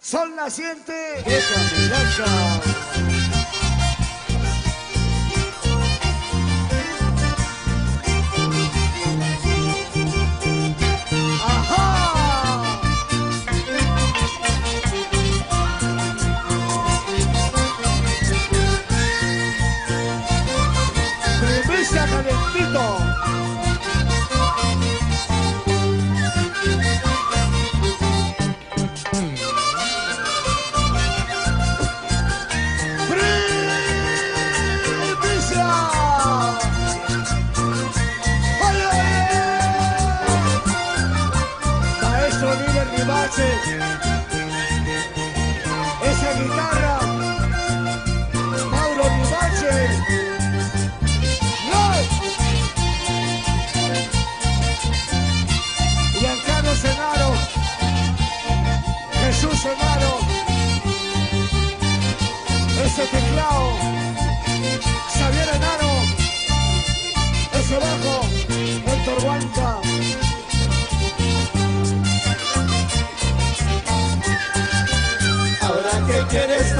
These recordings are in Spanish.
Sol naciente, échame blanca. Ajá. Primicia calentito. hacia abajo, Héctor Guanca. Ahora que quieres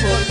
beautiful.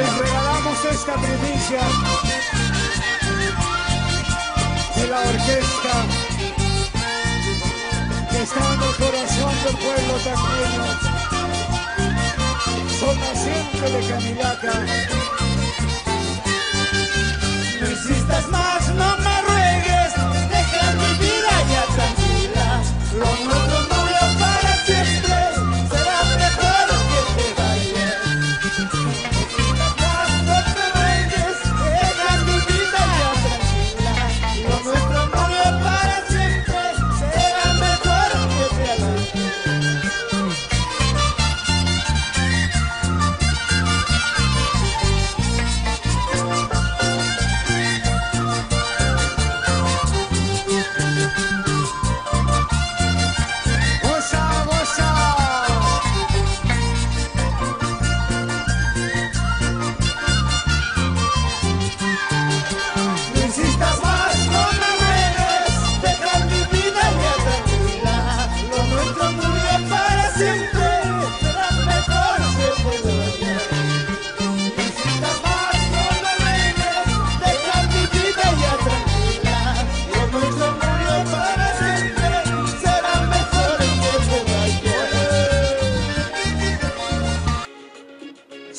les regalamos esta primicia de la orquesta que está en el corazón del pueblo taqueño. Son nacientes de Camilaca. No existas más, no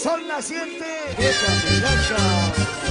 Sol naciente, vieja muchacha.